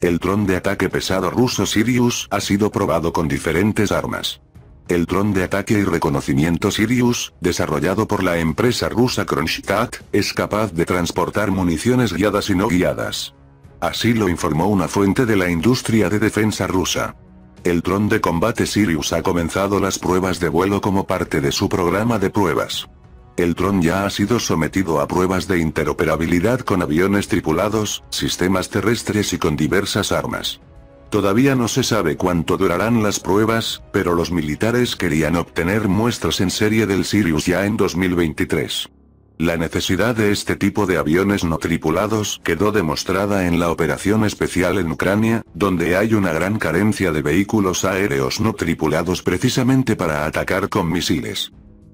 El dron de ataque pesado ruso Sirius ha sido probado con diferentes armas. El dron de ataque y reconocimiento Sirius, desarrollado por la empresa rusa Kronstadt, es capaz de transportar municiones guiadas y no guiadas. Así lo informó una fuente de la industria de defensa rusa. El dron de combate Sirius ha comenzado las pruebas de vuelo como parte de su programa de pruebas. El dron ya ha sido sometido a pruebas de interoperabilidad con aviones tripulados, sistemas terrestres y con diversas armas. Todavía no se sabe cuánto durarán las pruebas, pero los militares querían obtener muestras en serie del Sirius ya en 2023. La necesidad de este tipo de aviones no tripulados quedó demostrada en la operación especial en Ucrania, donde hay una gran carencia de vehículos aéreos no tripulados precisamente para atacar con misiles.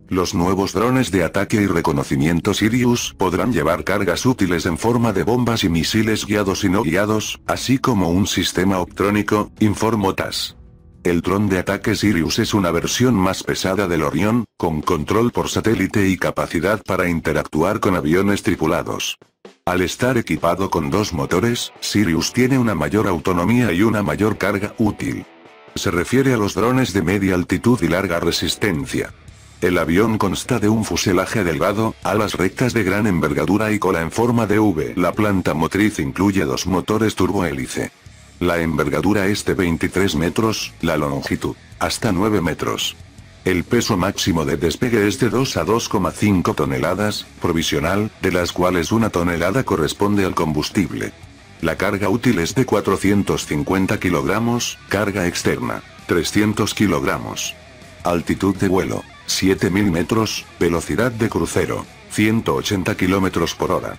Los nuevos drones de ataque y reconocimiento Sirius podrán llevar cargas útiles en forma de bombas y misiles guiados y no guiados, así como un sistema optrónico, informó TAS. El dron de ataque Sirius es una versión más pesada del Orión, con control por satélite y capacidad para interactuar con aviones tripulados. Al estar equipado con dos motores, Sirius tiene una mayor autonomía y una mayor carga útil. Se refiere a los drones de media altitud y larga resistencia. El avión consta de un fuselaje delgado, alas rectas de gran envergadura y cola en forma de V. La planta motriz incluye dos motores turbohélice. La envergadura es de 23 metros, la longitud, hasta 9 metros. El peso máximo de despegue es de 2 a 2,5 toneladas, provisional, de las cuales una tonelada corresponde al combustible. La carga útil es de 450 kilogramos, carga externa, 300 kilogramos. Altitud de vuelo, 7000 metros, velocidad de crucero, 180 kilómetros por hora.